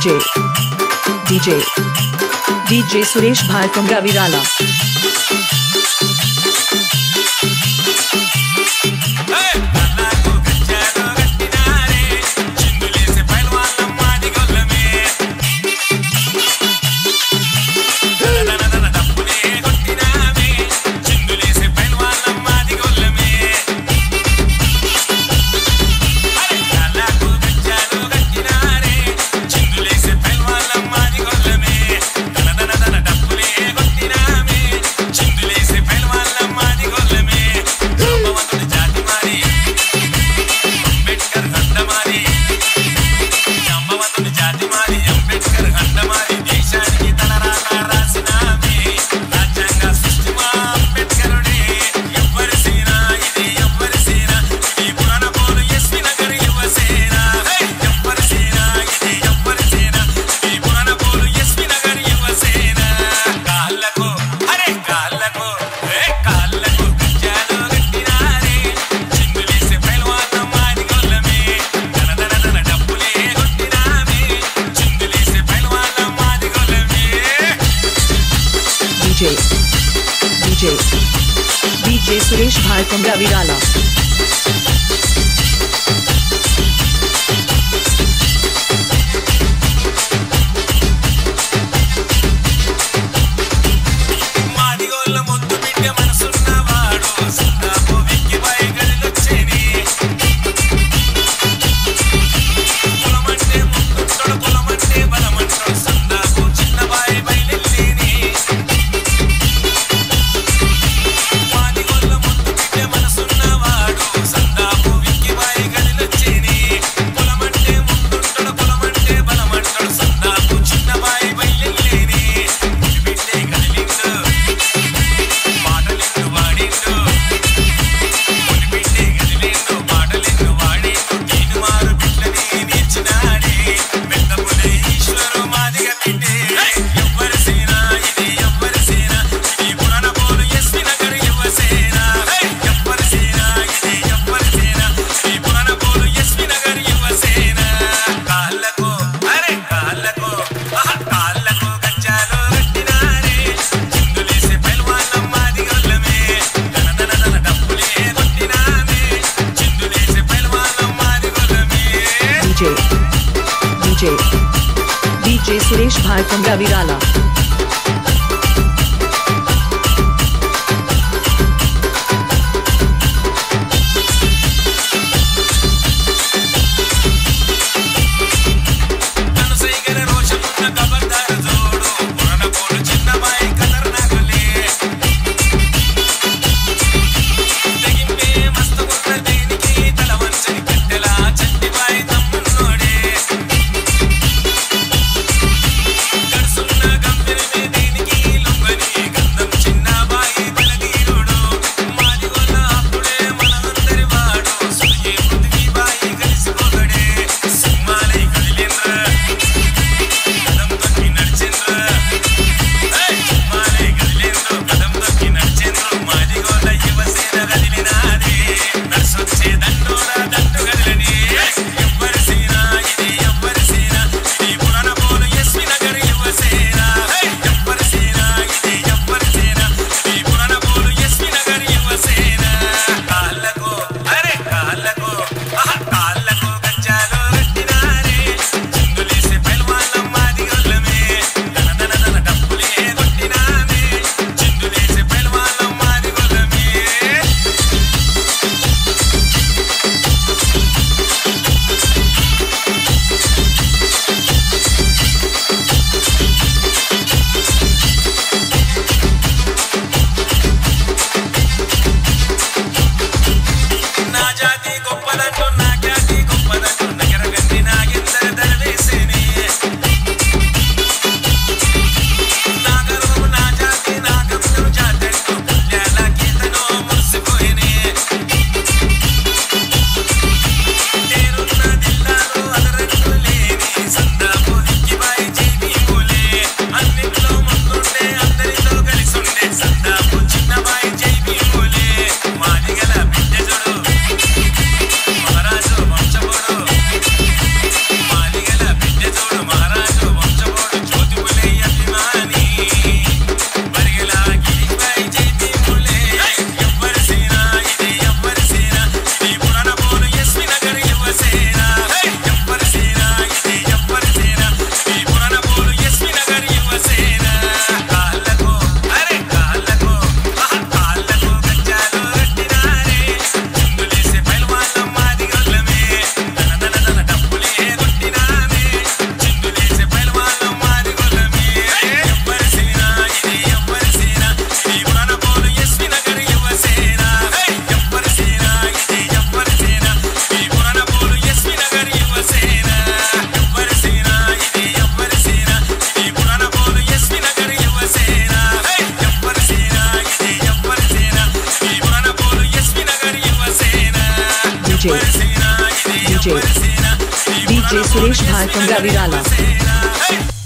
DJ. DJ. DJ Suresh भारकमरा विराला Mukesh भालकुंडा विराला Ramesh Bhai from Ravirala. DJ DJ Suresh Bhai from Ravirala.